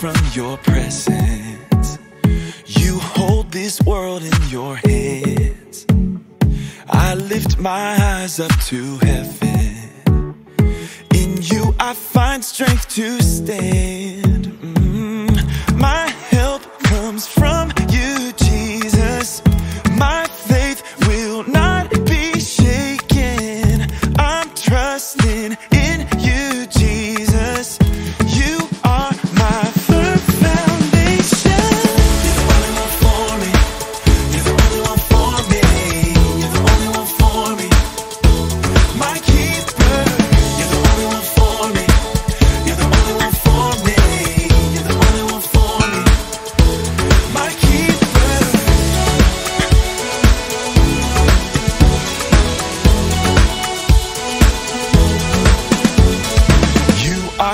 from your presence. You hold this world in your hands. I lift my eyes up to heaven. In you, I find strength to stand.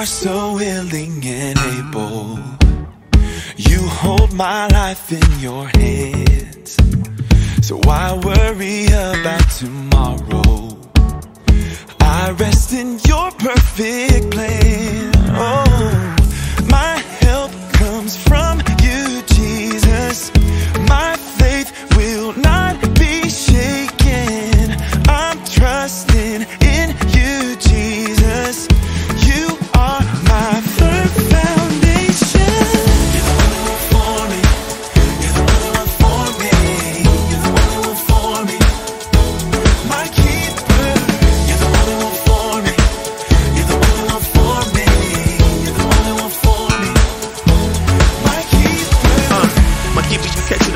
Are so willing and able. You hold my life in your hands. So why worry about tomorrow? I rest in your perfect plan.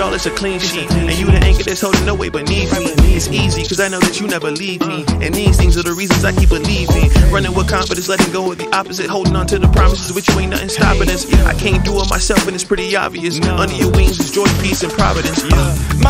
All, it's a clean sheet. And you the anchor that's holding no weight beneath me. It's easy, cause I know that you never leave me. And these things are the reasons I keep believing. Running with confidence, letting go of the opposite. Holding on to the promises, with you ain't nothing stopping us. I can't do it myself, and it's pretty obvious. Under your wings is joy, peace, and providence. Uh, My